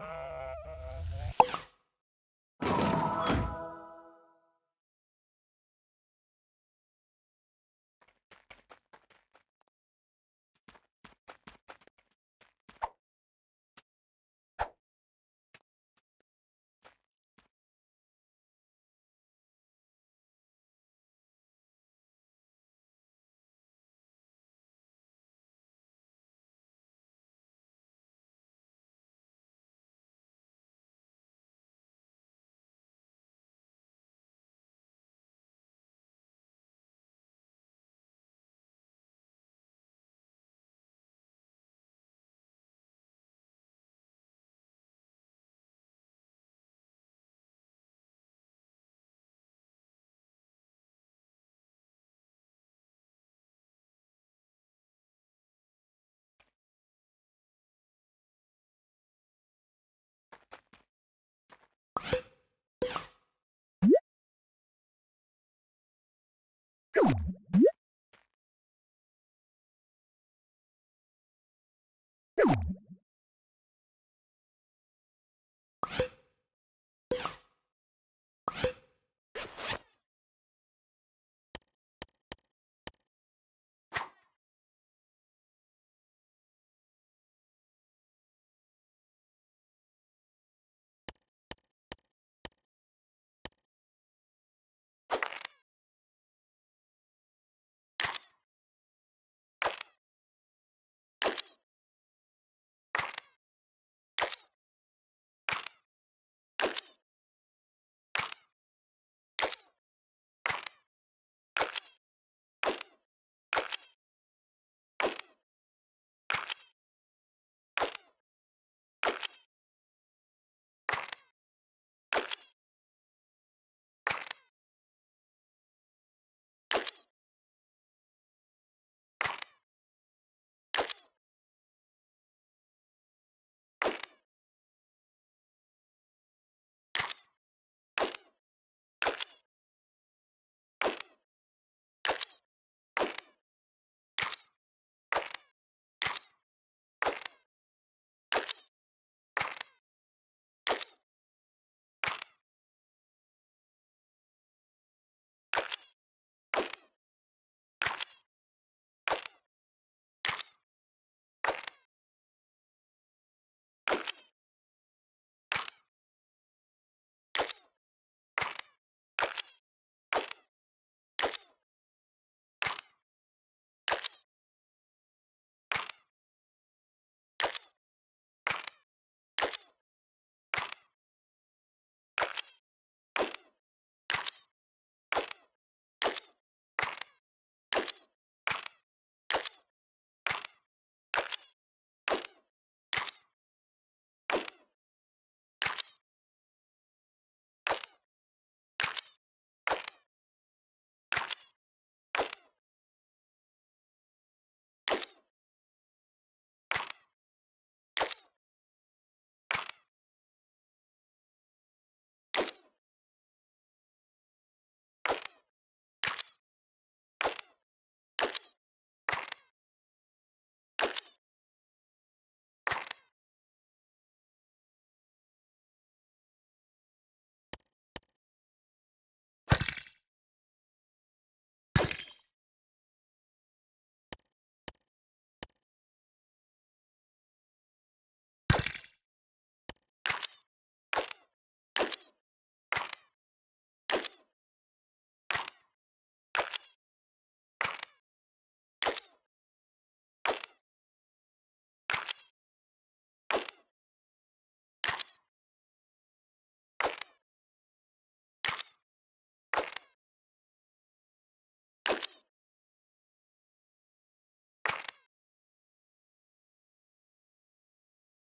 Ah!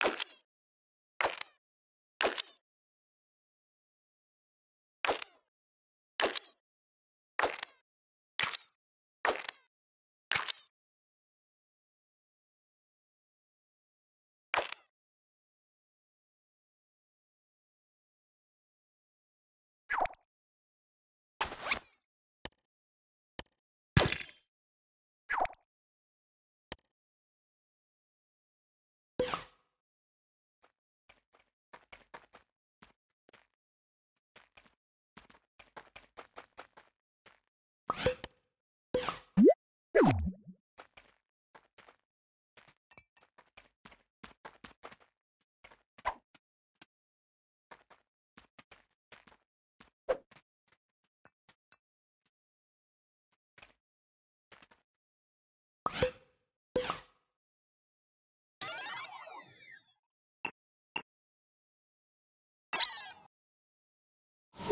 you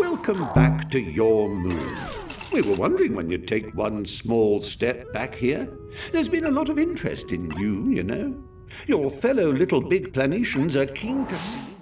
Welcome back to your moon. We were wondering when you'd take one small step back here. There's been a lot of interest in you, you know. Your fellow little big planetians are keen to see.